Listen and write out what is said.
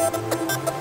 Música